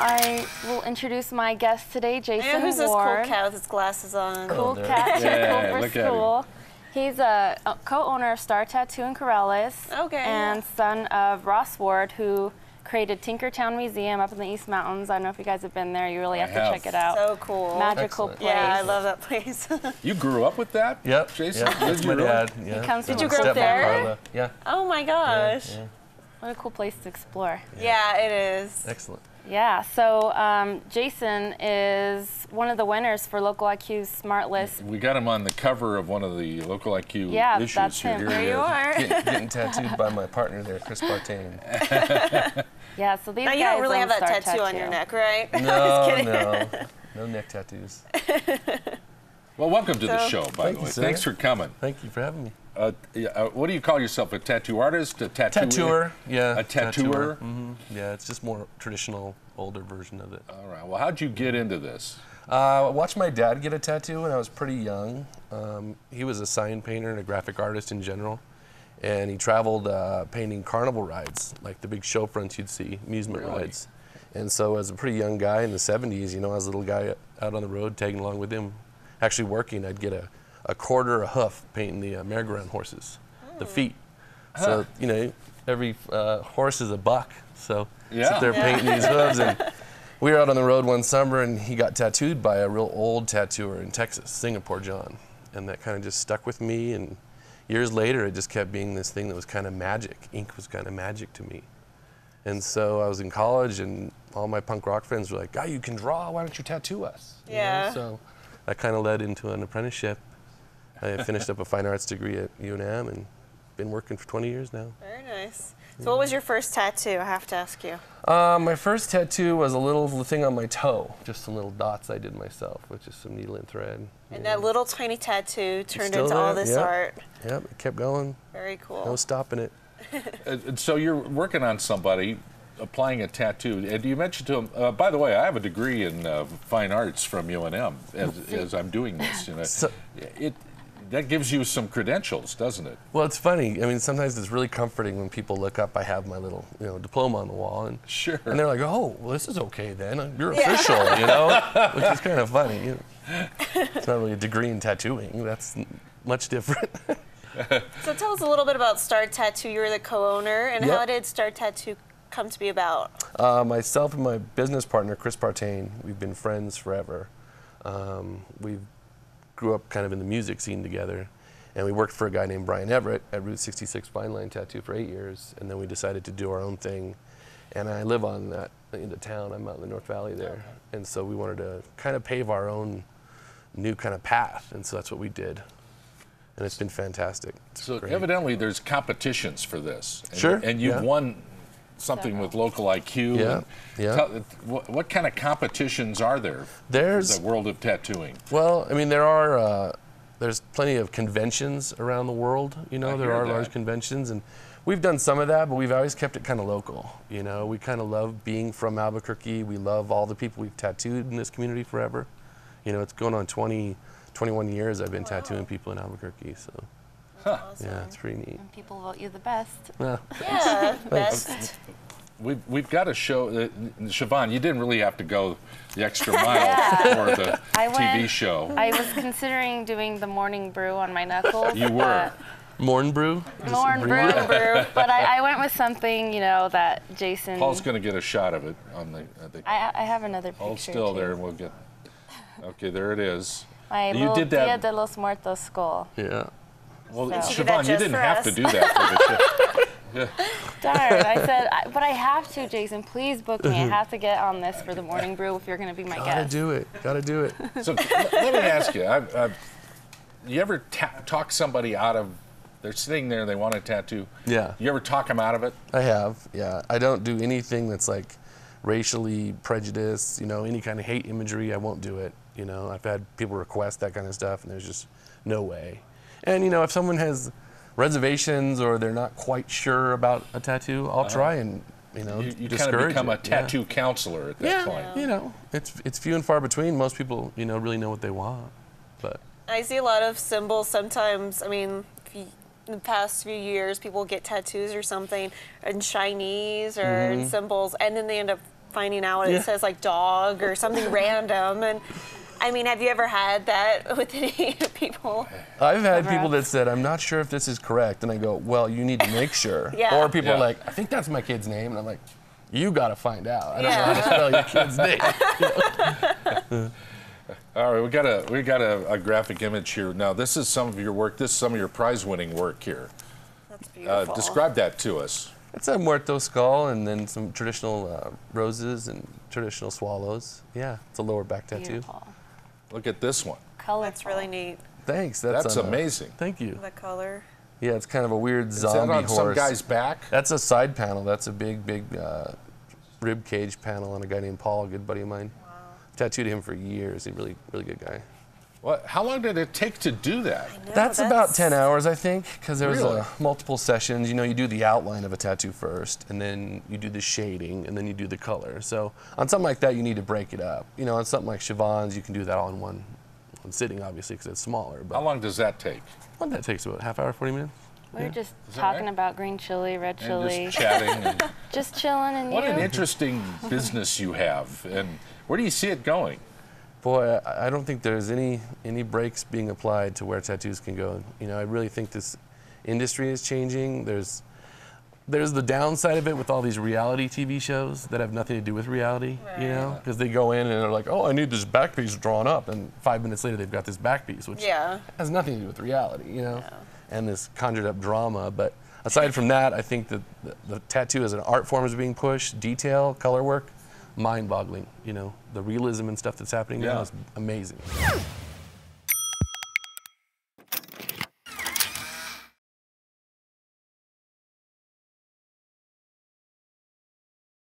I will introduce my guest today, Jason Yeah, who's this cool cat with his glasses on? Cool there. cat, Yeah, cool for look at him. school. He's a, a co-owner of Star Tattoo in Corrales. Okay, And yeah. son of Ross Ward, who created Tinkertown Museum up in the East Mountains. I don't know if you guys have been there. You really I have to check it out. So cool. Magical Excellent. place. yeah, I love that place. You grew up with that? Yep. Jason? Yep. That's Did my you dad. Yeah. comes That's from Did you grow up there? Yeah. oh my gosh. yeah. What a cool place to explore. Yeah, it is. Excellent. Yeah, so um, Jason is one of the winners for Local IQ's Smart List. We got him on the cover of one of the local IQ Yeah, issues that's here. him. Here There you are. Getting, getting tattooed by my partner there, Chris Partain. Yeah, so these Now guys you don't really have that Star tattoo on your neck, right? No, no, no neck tattoos. Well, welcome to the show, by the way. sir. Thanks for coming. Thank you for having me. Uh, yeah, uh, what do you call yourself? A tattoo artist? A tattoo Tattooer, yeah. A tattooer? hmm Yeah, it's just more traditional, older version of it. All right. Well, how'd you get into this? Uh, I watched my dad get a tattoo when I was pretty young. Um, he was a sign painter and a graphic artist in general. And he traveled uh, painting carnival rides, like the big show fronts you'd see, amusement Really? rides. And so, as a pretty young guy in the 70s, you know, as a little guy out on the road tagging along with him, actually working, I'd get a, a quarter a hoof painting the uh, merry-go-round horses, the feet. So, you know, every uh, horse is a buck. So, Yeah. sit there Yeah. painting these hooves. And we were out on the road one summer and he got tattooed by a real old tattooer in Texas, Singapore John. And that kind of just stuck with me. And years later, it just kept being this thing that was kind of magic. Ink was kind of magic to me. And so I was in college and all my punk rock friends were like, Guy, you can draw. Why don't you tattoo us? You know? Yeah. So that kind of led into an apprenticeship. I finished up a fine arts degree at UNM and been working for 20 years now. Very nice. So, what was your first tattoo? I have to ask you. Uh, my first tattoo was a little thing on my toe, just some little dots I did myself, with just some needle and thread. And Yeah. that little tiny tattoo turned still into all there, this yeah. art. Yep, it kept going. Very cool. No stopping it. Uh, and so you're working on somebody applying a tattoo, and you mentioned to him. Uh, by the way, I have a degree in uh, fine arts from UNM as, as I'm doing this. You know, So- it that gives you some credentials, doesn't it? Well, it's funny. I mean, sometimes it's really comforting when people look up. I have my little, you know, diploma on the wall, and Sure. and they're like, "Oh, well, this is okay then. You're official," you know, which is kind of funny. You know. It's not really a degree in tattooing. That's much different. So, tell us a little bit about Star Tattoo. You're the co owner, and Yep. how did Star Tattoo come to be about? Uh, myself and my business partner, Chris Partain, we've been friends forever. Um, we grew up kind of in the music scene together, and we worked for a guy named Brian Everett at Route 66 Fine Line Tattoo for eight years, and then we decided to do our own thing. And I live on that in the town. I'm out in the North Valley there, and so we wanted to kind of pave our own new kind of path, and so that's what we did. And it's been fantastic. It's So great. evidently, there's competitions for this. And, Sure, And you've yeah. won something with local IQ. Yeah, yeah. tell- what, what kind of competitions are there? There's- in the world of tattooing. Well, I mean, there are uh, there's plenty of conventions around the world. You know, I there are that. large conventions, and we've done some of that, but we've always kept it kind of local. You know, we kind of love being from Albuquerque. We love all the people we've tattooed in this community forever. You know, it's going on 20, 21 years I've been tattooing people in Albuquerque. So yeah, it's pretty neat. And people vote you the best. Yeah. Yeah, best. We've, we've got to show, uh, Siobhan, you didn't really have to go the extra mile for the I TV went- show. I was considering doing the morning brew on my knuckles. You were. Morn brew. but- Morning brew. Brew. But I, I went with something, you know, that Jason. Paul's going to get a shot of it on the. Uh, the I, I have another picture. Hold still too. there, and we'll get. Okay, there it is. My You little did Dia that- de los Muertos skull. Yeah. Well, So- She did that Siobhan, you didn't have us. to do that for the show. Darn, I said, I, but I have to, Jason. Please book me. I mm-hmm. have to get on this for the morning brew if you're going to be my guest. Gotta do it. Gotta do it. So let let me ask you: I've, I've, You ever ta- talk somebody out of? They're sitting there, they want a tattoo. Yeah. You ever talk them out of it? I have, yeah. I don't do anything that's like racially prejudiced, you know, any kind of hate imagery. I won't do it. You know, I've had people request that kind of stuff, and there's just no way. And you know, if someone has reservations or they're not quite sure about a tattoo, I'll try and you know. You, you kind of discourage become a it. Yeah. tattoo counselor at that Yeah, point. you know, it's it's few and far between. Most people, you know, really know what they want, but I see a lot of symbols sometimes. I mean, if you, in the past few years, people get tattoos or something in Chinese or Mm-hmm. symbols, and then they end up finding out Yeah. it says like dog or something random. And I mean, have you ever had that with any people? I've had Cover people up. that said, I'm not sure if this is correct. And I go, well, you need to make sure. Yeah. Or people are like, I think that's my kid's name. And I'm like, you got to find out. I don't Yeah. know how to spell your kid's name. All right, we got a we got a, a graphic image here. Now, this is some of your work. This is some of your prize-winning work here. That's Uh, beautiful. describe that to us. It's a muerto skull and then some traditional uh, roses and traditional swallows. Yeah, it's a lower back tattoo. Beautiful. Look at this one. Colorful. That's really neat. Thanks. That's, That's on a- amazing. thank you. The color. Yeah, it's kind of a weird Is that zombie on horse. some guy's back? That's a side panel. That's a big, big uh, rib cage panel on a guy named Paul, a good buddy of mine. Tattooed him for years. He's a really, really good guy. What? How long did it take to do that? No, that's, about 10 hours, I think, because there was Really? uh, multiple sessions. You know, you do the outline of a tattoo first, and then you do the shading, and then you do the color. So on something like that, you need to break it up. You know, on something like Siobhan's, you can do that all in one, one sitting, obviously, because it's smaller. But How long does that take? Well, that takes about half hour, 40 minutes. We were just talking right? about green chili, red And chili, just chatting. And just chilling and what you. an interesting business you have, and where do you see it going? Boy, I, I don't think there's any any breaks being applied to where tattoos can go. You know, I really think this industry is changing. There's there's the downside of it with all these reality TV shows that have nothing to do with reality. You know, because they go in and they're like, "Oh, I need this back piece drawn up," and five minutes later they've got this back piece, which Yeah. has nothing to do with reality. You know, and this conjured up drama. But aside from that, I think that the, the tattoo as an art form is being pushed. Detail, color work, mind-boggling. You know, the realism and stuff that's happening Yeah. now is amazing.